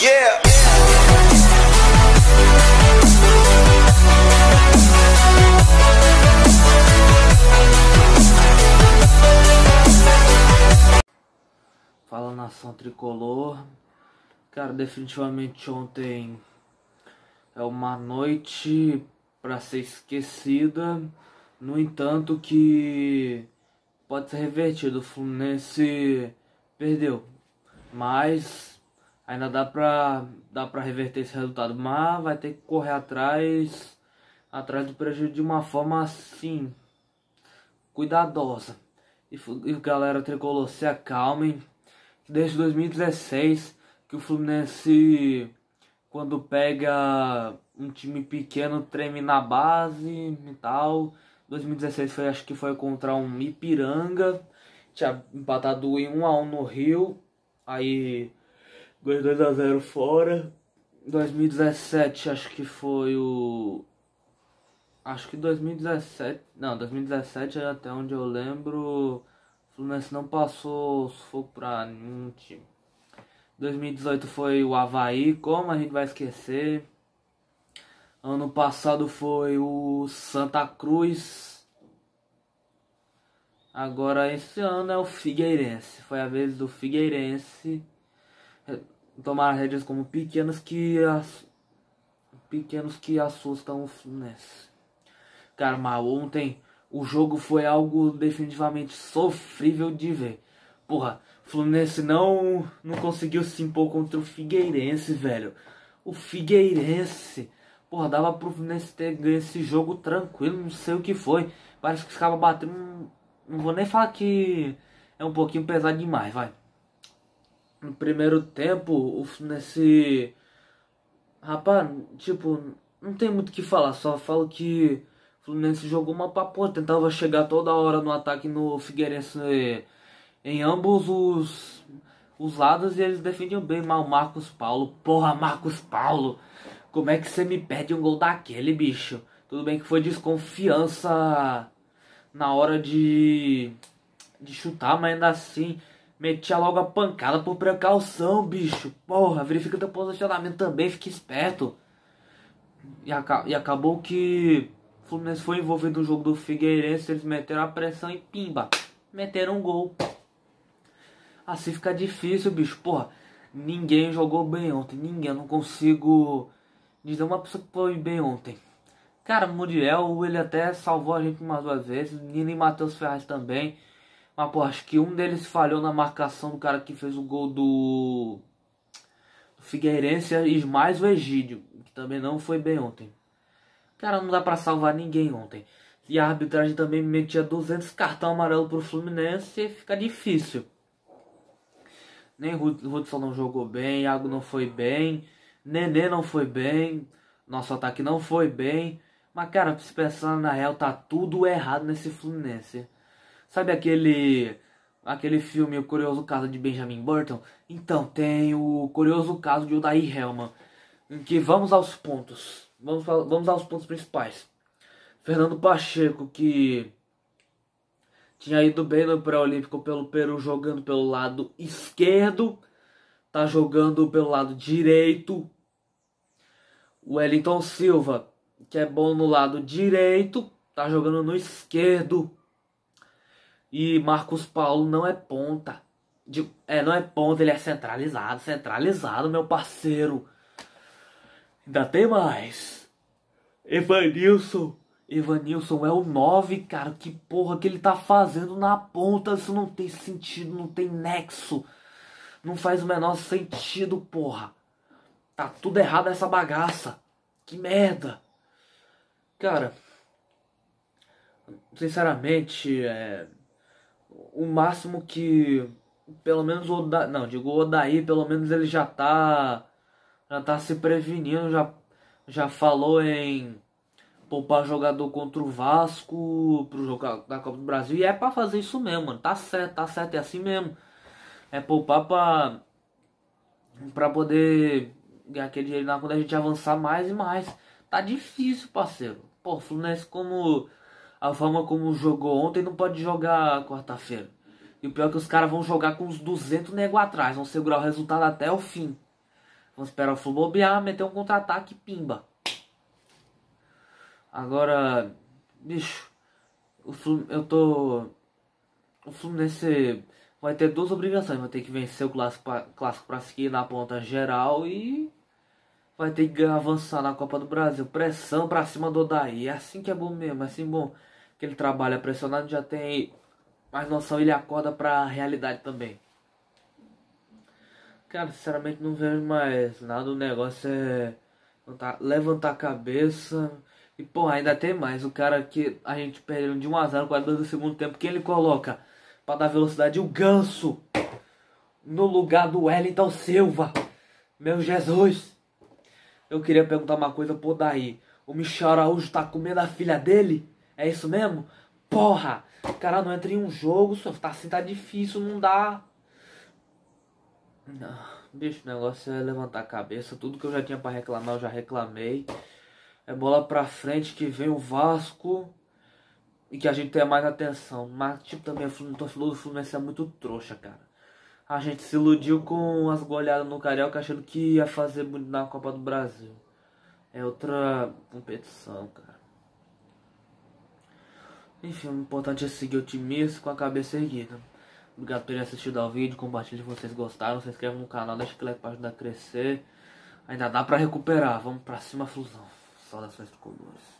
Yeah. Fala nação tricolor. Cara, definitivamente ontem é uma noite para ser esquecida. No entanto, que pode ser revertido. O Fluminense perdeu, mas ainda dá pra, dá pra reverter esse resultado. Mas vai ter que correr atrás, atrás do prejuízo de uma forma assim, cuidadosa. E, e galera tricolor, se acalmem. Desde 2016 que o Fluminense, quando pega um time pequeno, treme na base e tal. 2016 foi, acho que foi contra um Ipiranga. Tinha empatado em 1 a 1 no Rio. Aí 2 a 0 fora. 2017 acho que foi o acho que 2017, não, 2017 até onde eu lembro, o Fluminense não passou sufoco pra nenhum time. 2018 foi o Havaí, como a gente vai esquecer? Ano passado foi o Santa Cruz. Agora esse ano é o Figueirense. Foi a vez do Figueirense tomar rédeas como pequenos que as, pequenos que assustam o Fluminense. Cara, mas ontem o jogo foi algo definitivamente sofrível de ver. Porra, Fluminense não não conseguiu se impor contra o Figueirense, velho. O Figueirense Porra, dava pro Fluminense ter ganho esse jogo tranquilo, não sei o que foi. Parece que os caras batendo. Não vou nem falar que é um pouquinho pesado demais, vai. No primeiro tempo, o Fluminense. Rapaz, tipo, não tem muito o que falar, só falo que o Fluminense jogou uma papo, tentava chegar toda hora no ataque no Figueirense em ambos os, os lados e eles defendiam bem mal Marcos Paulo. Porra, Marcos Paulo! Como é que você me pede um gol daquele, bicho? Tudo bem que foi desconfiança na hora de, de chutar, mas ainda assim metia logo a pancada por precaução, bicho. Porra, verifica teu posicionamento também, fique esperto. E, aca e acabou que o Fluminense foi envolvido no jogo do Figueirense, eles meteram a pressão e pimba, meteram um gol. Assim fica difícil, bicho. Porra, ninguém jogou bem ontem, ninguém. Eu não consigo dizer uma pessoa que foi bem ontem. Cara, Muriel, ele até salvou a gente umas duas vezes. Nini e Matheus Ferraz também. Mas, pô, acho que um deles falhou na marcação do cara que fez o gol do, Figueirense e mais o Egídio, que também não foi bem ontem. Cara, não dá pra salvar ninguém ontem. E a arbitragem também metia 200 cartão amarelo pro Fluminense, fica difícil. Nem Hudson não jogou bem, Iago não foi bem. Nenê não foi bem, nosso ataque não foi bem. Mas, cara, se pensando na real, tá tudo errado nesse Fluminense. Sabe aquele aquele filme O Curioso Caso de Benjamin Burton? Então, tem o Curioso Caso de Odair Helman. Em que vamos aos pontos. Vamos, vamos aos pontos principais. Fernando Pacheco, que tinha ido bem no pré-olímpico pelo Peru, jogando pelo lado esquerdo. Tá jogando pelo lado direito. O Wellington Silva, que é bom no lado direito, tá jogando no esquerdo. E Marcos Paulo não é ponta. De, é, não é ponta, ele é centralizado. Centralizado, meu parceiro. Ainda tem mais. Evanilson. Evanilson é o 9, cara. Que porra que ele tá fazendo na ponta? Isso não tem sentido, não tem nexo. Não faz o menor sentido, porra. Tá tudo errado essa bagaça. Que merda. Cara, sinceramente, é, o máximo que pelo menos o não, digo o Odaí, pelo menos ele já tá já tá se prevenindo, já já falou em poupar jogador contra o Vasco pro jogo da Copa do Brasil e é para fazer isso mesmo, mano. Tá certo, tá certo, é assim mesmo. É poupar para para poder ganhar aquele dinheiro lá quando a gente avançar mais e mais. Tá difícil, parceiro. Pô, Fluminense como a forma como jogou ontem não pode jogar quarta-feira. E o pior é que os caras vão jogar com os 200 nego atrás, vão segurar o resultado até o fim. Vamos esperar o Flu bobear, meter um contra-ataque pimba. Agora, bicho, o eu tô. O Fluminense vai ter duas obrigações. Vai ter que vencer o clássico pra, clássico pra seguir na ponta geral e vai ter que avançar na Copa do Brasil. Pressão pra cima do Odaí. É assim que é bom mesmo, é assim bom. Que ele trabalha pressionado, já tem mais noção, ele acorda pra realidade também. Cara, sinceramente não vejo mais nada. O negócio é levantar a cabeça. E, pô, ainda tem mais. O cara que a gente perdeu de 1 a 0 no 42 do segundo tempo, quem ele coloca para dar velocidade? O Ganso. No lugar do Wellington Silva. Meu Jesus. Eu queria perguntar uma coisa pro Daí. O Michel Araújo tá comendo a filha dele? É isso mesmo? Porra! O cara não entra em um jogo, só tá assim, tá difícil, não dá. Não, bicho, o negócio é levantar a cabeça. Tudo que eu já tinha para reclamar, eu já reclamei. É bola pra frente que vem o Vasco e que a gente tenha mais atenção. Mas, tipo, também o torcedor do Fluminense é muito trouxa, cara. A gente se iludiu com as goleadas no Carioca achando que ia fazer bonito na Copa do Brasil. É outra competição, cara. Enfim, o importante é seguir otimista com a cabeça erguida. Obrigado por ter assistido ao vídeo, compartilhe se vocês gostaram, se inscreve no canal, deixa o like para ajudar a crescer. Ainda dá para recuperar, vamos pra cima, fusão. Saudações tricolores.